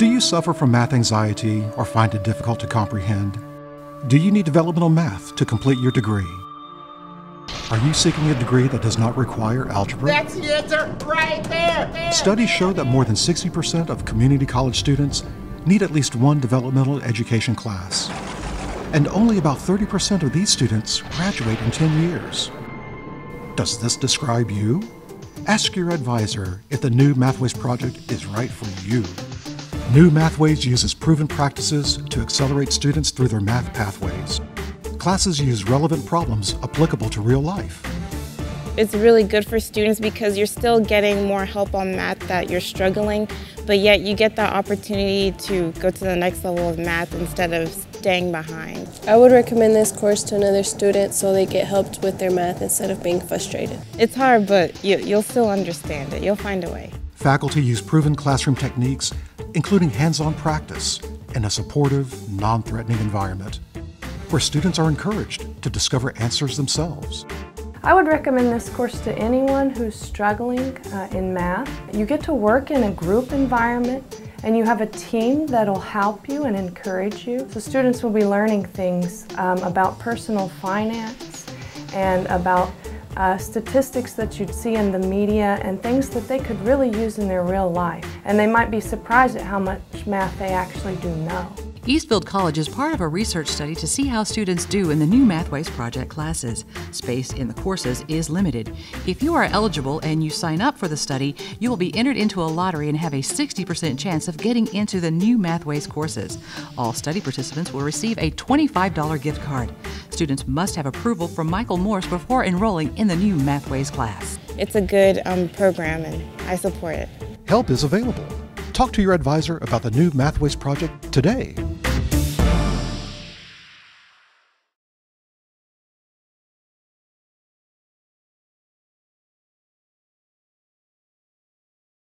Do you suffer from math anxiety or find it difficult to comprehend? Do you need developmental math to complete your degree? Are you seeking a degree that does not require algebra? That's the answer right there. Studies show that more than 60% of community college students need at least one developmental education class. And only about 30% of these students graduate in 10 years. Does this describe you? Ask your advisor if the new Mathways project is right for you. New Mathways uses proven practices to accelerate students through their math pathways. Classes use relevant problems applicable to real life. It's really good for students because you're still getting more help on math that you're struggling, but yet you get the opportunity to go to the next level of math instead of staying behind. I would recommend this course to another student so they get helped with their math instead of being frustrated. It's hard, but you, you'll still understand it. You'll find a way. Faculty use proven classroom techniques, including hands-on practice, in a supportive, non-threatening environment where students are encouraged to discover answers themselves. I would recommend this course to anyone who's struggling uh, in math. You get to work in a group environment and you have a team that'll help you and encourage you. So students will be learning things um, about personal finance and about uh, statistics that you'd see in the media and things that they could really use in their real life. And they might be surprised at how much math they actually do know. Eastfield College is part of a research study to see how students do in the new Mathways Project classes. Space in the courses is limited. If you are eligible and you sign up for the study, you will be entered into a lottery and have a 60% chance of getting into the new Mathways courses. All study participants will receive a $25 gift card. Students must have approval from Michael Morse before enrolling in the new Mathways class. It's a good um, program and I support it. Help is available. Talk to your advisor about the new Mathways project today.